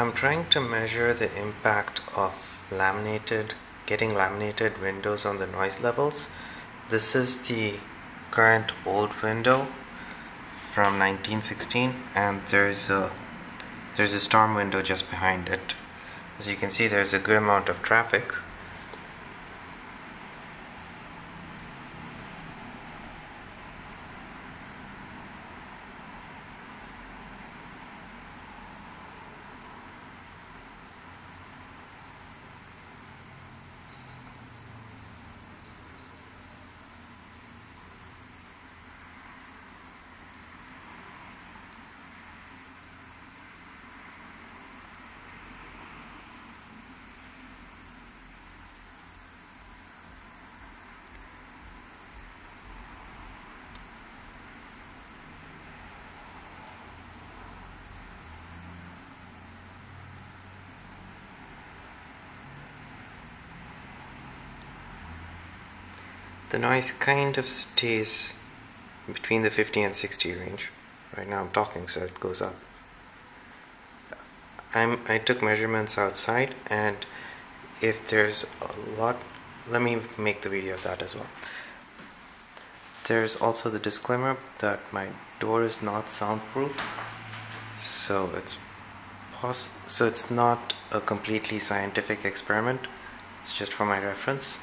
I'm trying to measure the impact of laminated, getting laminated windows on the noise levels. This is the current old window from 1916 and there's a there's a storm window just behind it. As you can see there's a good amount of traffic the noise kind of stays between the 50 and 60 range. Right now I'm talking so it goes up. I'm, I took measurements outside and if there's a lot, let me make the video of that as well. There's also the disclaimer that my door is not soundproof so it's so it's not a completely scientific experiment it's just for my reference